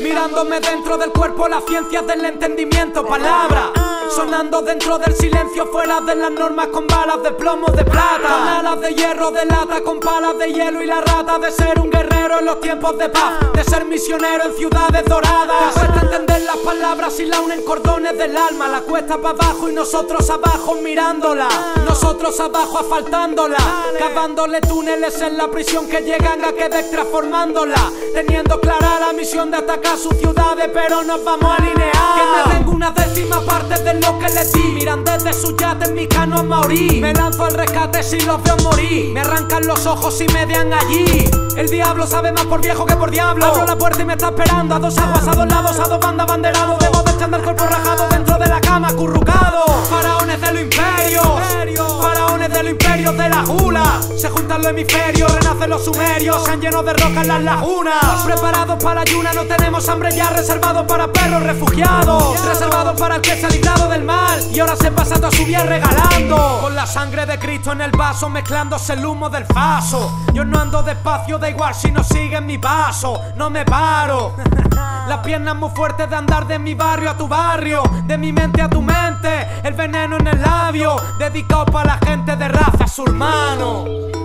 Mirándome dentro del cuerpo, la ciencia del entendimiento, palabra. Sonando dentro del silencio, fuera de las normas con balas de plomo de plata. Con alas de hierro de lata, con palas de hielo y la rata de ser un guerrero en los tiempos de paz. De ser misionero en ciudades doradas. Te cuesta entender las palabras y la unen cordones del alma. La cuesta para abajo y nosotros abajo mirándola. Nosotros abajo asfaltándola. Cavándole túneles en la prisión que llegan a Quebec transformándola. Teniendo clara la misión de atacar sus ciudades, pero nos vamos a alinear. Que me den una décima parte de lo que les di. Miran desde su yate en mi cano a morir. Me lanzo al rescate si los veo morir. Me arrancan los ojos y me dean allí. El diablo sabe más por viejo que por diablo. Abro la puerta y me está esperando. A dos aguas, a dos lados, a dos bandas banderados. Debo de el cuerpo rajado dentro de la cama. De la jula. Se juntan los hemisferios, renacen los sumerios. Se han lleno de rocas las lagunas. Preparados para la ayuna, no tenemos hambre ya. Reservado para perros refugiados. Reservado para el que se ha librado del mal. Y ahora se pasa toda su vida regalando. Con la sangre de Cristo en el vaso, mezclándose el humo del faso. Yo no ando despacio, da igual si no siguen mi paso. No me paro. Las piernas muy fuertes de andar de mi barrio a tu barrio, de mi mente a tu mente, el veneno en el labio, dedicado para la gente de raza, su hermano.